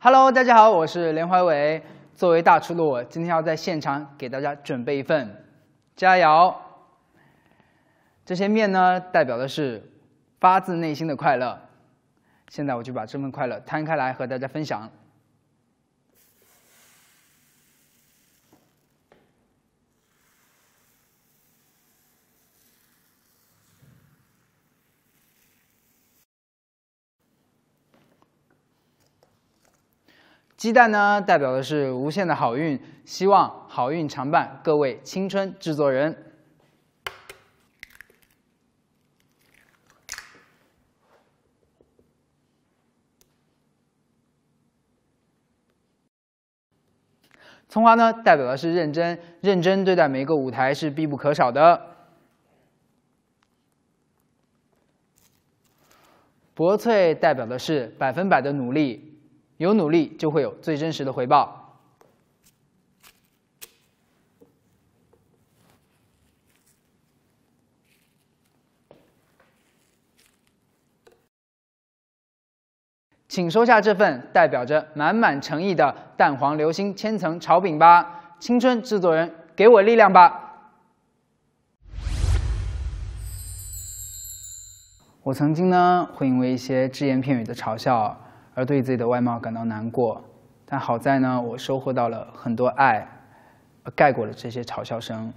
Hello，大家好，我是连怀伟。作为大厨的我，今天要在现场给大家准备一份佳肴。这些面呢，代表的是发自内心的快乐。现在我就把这份快乐摊开来和大家分享。鸡蛋呢，代表的是无限的好运，希望好运常伴各位青春制作人。葱花呢，代表的是认真，认真对待每一个舞台是必不可少的。薄脆代表的是百分百的努力。有努力就会有最真实的回报。请收下这份代表着满满诚意的蛋黄流心千层炒饼吧，青春制作人，给我力量吧！我曾经呢，会因为一些只言片语的嘲笑。而对自己的外貌感到难过，但好在呢，我收获到了很多爱，盖过了这些嘲笑声。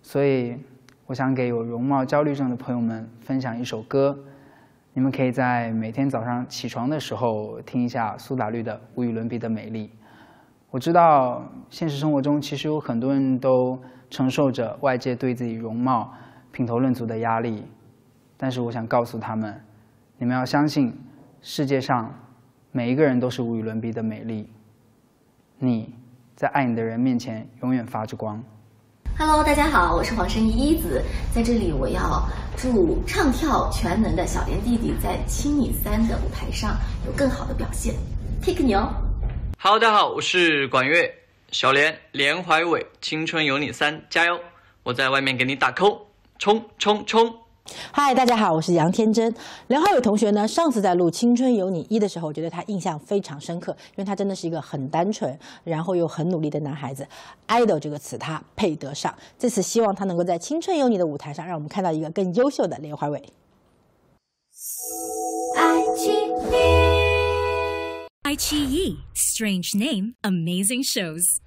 所以，我想给有容貌焦虑症的朋友们分享一首歌，你们可以在每天早上起床的时候听一下苏打绿的《无与伦比的美丽》。我知道现实生活中其实有很多人都承受着外界对自己容貌评头论足的压力，但是我想告诉他们，你们要相信。世界上每一个人都是无与伦比的美丽，你在爱你的人面前永远发着光。Hello，大家好，我是黄圣依依子，在这里我要祝唱跳全能的小莲弟弟在《青你三》的舞台上有更好的表现，take 你哦。Hello，大家好，我是管乐小莲连怀伟，《青春有你三》加油！我在外面给你打 call，冲冲冲！嗨，大家好，我是杨天真。梁浩伟同学呢，上次在录《青春有你一》的时候，我觉得他印象非常深刻，因为他真的是一个很单纯，然后又很努力的男孩子。idol 这个词他配得上。这次希望他能够在《青春有你》的舞台上，让我们看到一个更优秀的梁怀伟。爱奇艺，爱奇艺，Strange name, amazing shows。